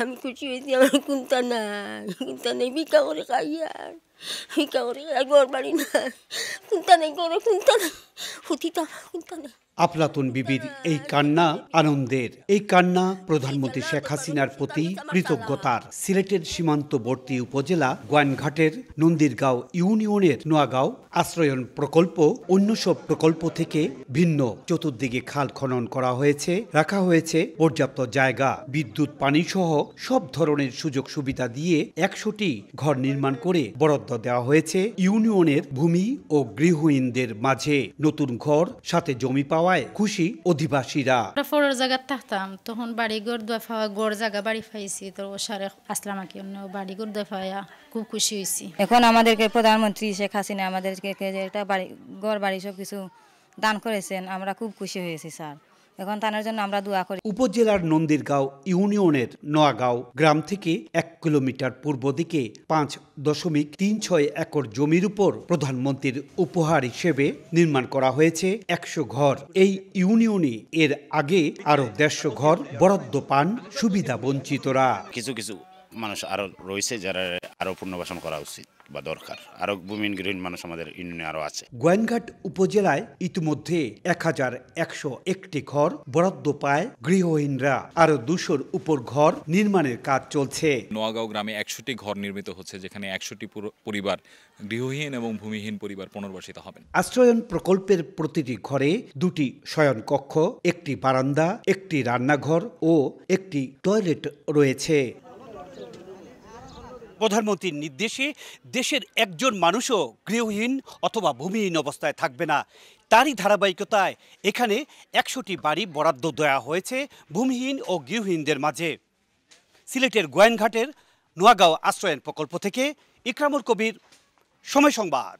Kami kucing itu yang ikut tanah. Ikut tanah ini orang kaya. Ikan orang kaya, orang balik nak. Ikut tanah ini orang, tanah. Tanah, tanah. আফলাতুন বিবির এই কান্না আনন্দের। এই কান্না প্রধানমন্ত্রী শেখ হাসিনার প্রতি কৃতজ্ঞতার। সিলেটের সীমান্তবর্তী উপজেলা গোয়ানঘাটের নন্দীরগাঁও ইউনিয়নের নোয়াগাঁও আশ্রয়ন প্রকল্প অন্য সব প্রকল্প থেকে ভিন্ন চতুর্দিকে খাল খনন করা হয়েছে, রাখা হয়েছে পর্যাপ্ত জায়গা, বিদ্যুৎ পানি সহ সব ধরনের সুযোগ সুবিধা দিয়ে একশোটি ঘর নির্মাণ করে বরাদ্দ দেওয়া হয়েছে। ইউনিয়নের ভূমি ও গৃহহীনদের মাঝে নতুন ঘর, সাথে জমি পাওয়ায় খুশি অধিবাসীরা আমরা ফোরের জায়গা থাকতাম তখন বাড়ি ঘর দফা গড় জায়গা বাড়ি পাইছি তো সারে আসলাম আর কি অন্য বাড়ি ঘর দোয়া পাওয়া খুব খুশি হয়েছি এখন আমাদেরকে প্রধানমন্ত্রী শেখ হাসিনা আমাদেরকে একটা বাড়ি ঘর বাড়ি সব কিছু দান করেছেন আমরা খুব খুশি হয়েছি স্যার এখন তার জন্য আমরা দোয়া করি। উপজেলার নন্দীরগাঁও ইউনিয়নের নোয়াগাঁও গ্রাম থেকে এক কিলোমিটার পূর্ব দিকে পাঁচ দশমিক তিন ছয় একর জমির উপর প্রধানমন্ত্রীর উপহার হিসেবে নির্মাণ করা হয়েছে একশো ঘর। এই ইউনিয়নে এর আগে আরও দেড়শো ঘর বরাদ্দ পান সুবিধা বঞ্চিতরা। কিছু কিছু মানুষ আরও রয়েছে যারা আরও পুনর্বাসন করা উচিত বা দরকার। আরও ভূমিহীন গৃহীন মানুষ আমাদের ইউনিয়নে আরও আছে। গোয়েনঘাট উপজেলায় ইতিমধ্যে এক হাজার একশো একটি ঘর বরাদ্দ পায় গৃহহীনরা। আরও দুশোর উপর ঘর নির্মাণের কাজ চলছে। নোয়াগাঁও গ্রামে একশোটি ঘর নির্মিত হচ্ছে যেখানে একশোটি পরিবার গৃহহীন এবং ভূমিহীন পরিবার পুনর্বাসিত হবেন। আশ্রয়ন প্রকল্পের প্রতিটি ঘরে দুটি শয়নকক্ষ একটি বারান্দা একটি রান্নাঘর ও একটি টয়লেট রয়েছে। প্রধানমন্ত্রীর নির্দেশে দেশের একজন মানুষও গৃহহীন অথবা ভূমিহীন অবস্থায় থাকবে না। তারই ধারাবাহিকতায় এখানে একশোটি বাড়ি বরাদ্দ দেওয়া হয়েছে ভূমিহীন ও গৃহহীনদের মাঝে। সিলেটের গোয়েনঘাটের নোয়াগাঁও আশ্রয়ন প্রকল্প থেকে ইকরামুল কবির, সময় সংবাদ।